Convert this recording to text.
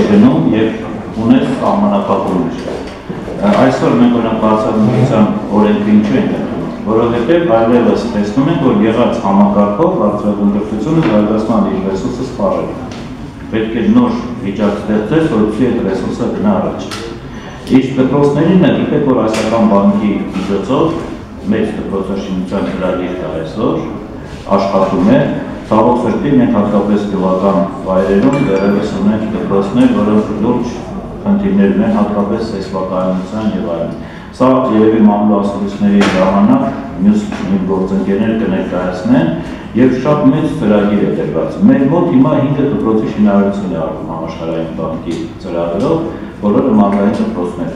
է գնում եւ ունես սահմանափակումներ։ Այսօր մենք օրինակ բարձրացման օրենքին չենք որովհետև այլևս տեսնում ենք, որ եղած համակարգով բարձրագույն զարգացման իր ռեսուրսը սպառել է։ Պետք է նոր վիճակ ստեղծել, որովհետև այդ ռեսուրսը գնա առաջ։ Իսկ դպրոցներին է գիտեք, որ Ասիական բանկի միջոցով մեծ դպրոցաշինության ծրագիր կա այսօր, աշխատում է, ցավոք սրտի մենք հատկապես գյուղական վայրերում դեռևս ունենք դպրոցներ, որոնք լուրջ խնդիրներ ունեն հատկապես սեքսուալության եւ այլն։ Սա երևի մամլու ասոցիացիաների ժամանակ մյուս գործընկերներ կներկայացնեն եւ շատ մեծ ծրագիր է դրված։ Մեր մոտ հիմա 5 դպրոցի շինարարություն է արվում համաշխարհային բանկի ծրագրով, բոլորը մանրային դպրոցներ